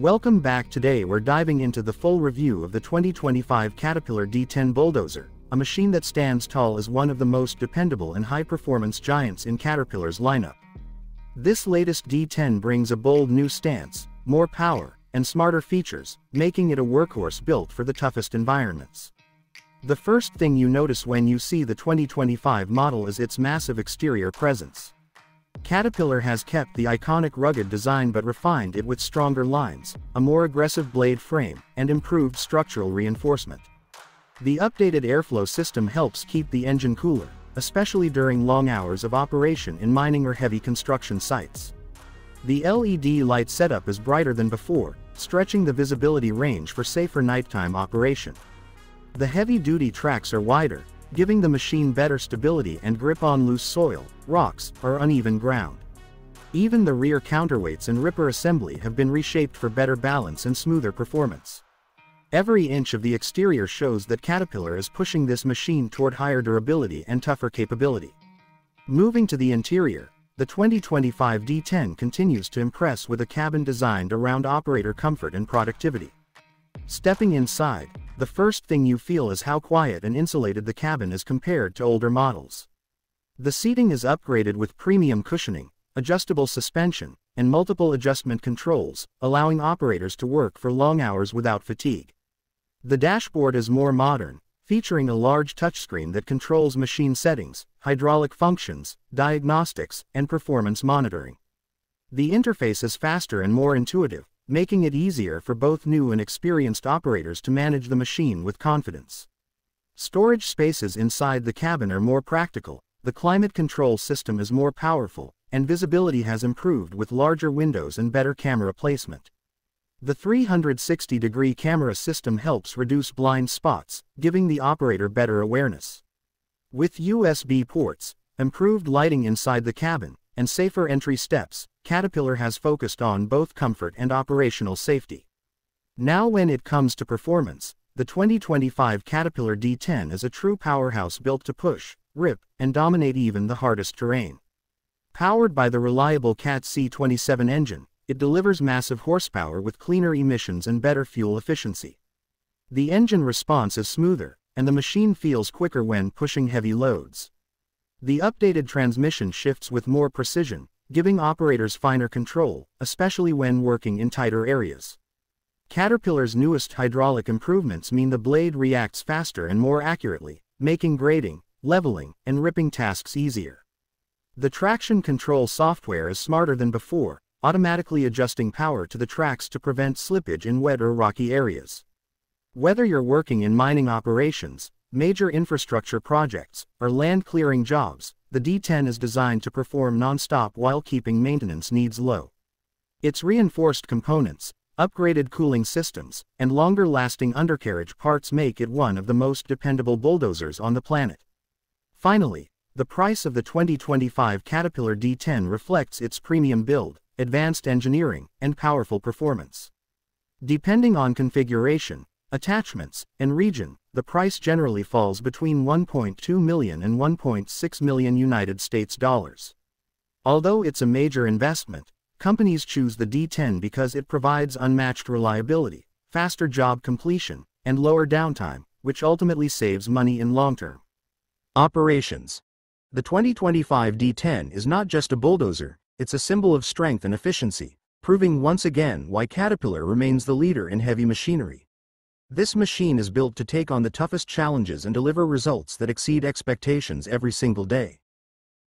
Welcome back today we're diving into the full review of the 2025 Caterpillar D10 Bulldozer, a machine that stands tall as one of the most dependable and high-performance giants in Caterpillar's lineup. This latest D10 brings a bold new stance, more power, and smarter features, making it a workhorse built for the toughest environments. The first thing you notice when you see the 2025 model is its massive exterior presence. Caterpillar has kept the iconic rugged design but refined it with stronger lines, a more aggressive blade frame, and improved structural reinforcement. The updated airflow system helps keep the engine cooler, especially during long hours of operation in mining or heavy construction sites. The LED light setup is brighter than before, stretching the visibility range for safer nighttime operation. The heavy-duty tracks are wider, giving the machine better stability and grip on loose soil, rocks, or uneven ground. Even the rear counterweights and ripper assembly have been reshaped for better balance and smoother performance. Every inch of the exterior shows that Caterpillar is pushing this machine toward higher durability and tougher capability. Moving to the interior, the 2025 D10 continues to impress with a cabin designed around operator comfort and productivity. Stepping inside, the first thing you feel is how quiet and insulated the cabin is compared to older models. The seating is upgraded with premium cushioning, adjustable suspension, and multiple adjustment controls, allowing operators to work for long hours without fatigue. The dashboard is more modern, featuring a large touchscreen that controls machine settings, hydraulic functions, diagnostics, and performance monitoring. The interface is faster and more intuitive, making it easier for both new and experienced operators to manage the machine with confidence. Storage spaces inside the cabin are more practical, the climate control system is more powerful, and visibility has improved with larger windows and better camera placement. The 360-degree camera system helps reduce blind spots, giving the operator better awareness. With USB ports, improved lighting inside the cabin, and safer entry steps, Caterpillar has focused on both comfort and operational safety. Now when it comes to performance, the 2025 Caterpillar D10 is a true powerhouse built to push, rip, and dominate even the hardest terrain. Powered by the reliable CAT C27 engine, it delivers massive horsepower with cleaner emissions and better fuel efficiency. The engine response is smoother, and the machine feels quicker when pushing heavy loads. The updated transmission shifts with more precision, giving operators finer control, especially when working in tighter areas. Caterpillar's newest hydraulic improvements mean the blade reacts faster and more accurately, making grading, leveling, and ripping tasks easier. The traction control software is smarter than before, automatically adjusting power to the tracks to prevent slippage in wet or rocky areas. Whether you're working in mining operations, major infrastructure projects, or land clearing jobs, the D10 is designed to perform non-stop while keeping maintenance needs low. Its reinforced components, upgraded cooling systems, and longer-lasting undercarriage parts make it one of the most dependable bulldozers on the planet. Finally, the price of the 2025 Caterpillar D10 reflects its premium build, advanced engineering, and powerful performance. Depending on configuration, attachments, and region, the price generally falls between 1.2 million and 1.6 million United States dollars. Although it's a major investment, companies choose the D10 because it provides unmatched reliability, faster job completion, and lower downtime, which ultimately saves money in long term. Operations The 2025 D10 is not just a bulldozer, it's a symbol of strength and efficiency, proving once again why Caterpillar remains the leader in heavy machinery. This machine is built to take on the toughest challenges and deliver results that exceed expectations every single day.